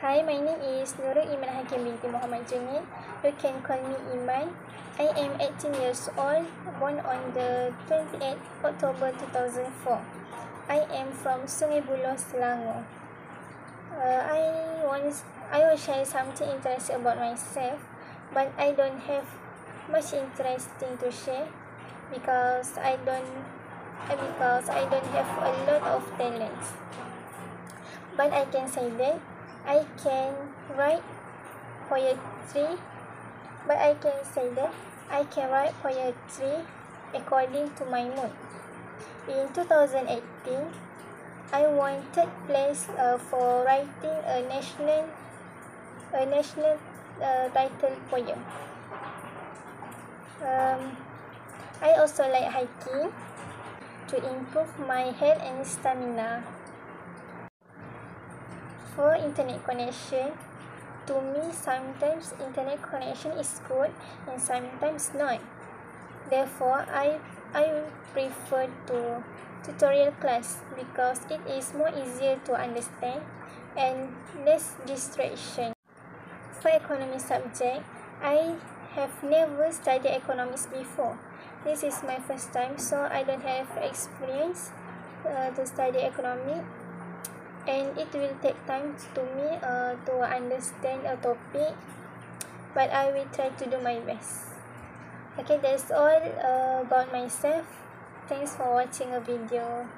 Hi, my name is Nurul Iman Hakim binti Muhammad Junid. You can call me Iman. I am 18 years old, born on the 28th October 2004. I am from Sungai Buloh, Selangor. Uh, I want I will share something interesting about myself, but I don't have much interesting to share because I don't because I don't have a lot of talents. But I can say that I can write poetry, but I can say that I can write poetry according to my mood. In 2018, I wanted place uh, for writing a national a national uh, title poem. Um, I also like hiking to improve my health and stamina for internet connection to me sometimes internet connection is good and sometimes not. Therefore i i prefer to tutorial class because it is more easier to understand and less distraction. For economy subject i have never studied economics before. This is my first time so i don't have experience uh, to study economics and it will take time to me uh, to understand a topic but I will try to do my best. Okay that's all uh, about myself. Thanks for watching a video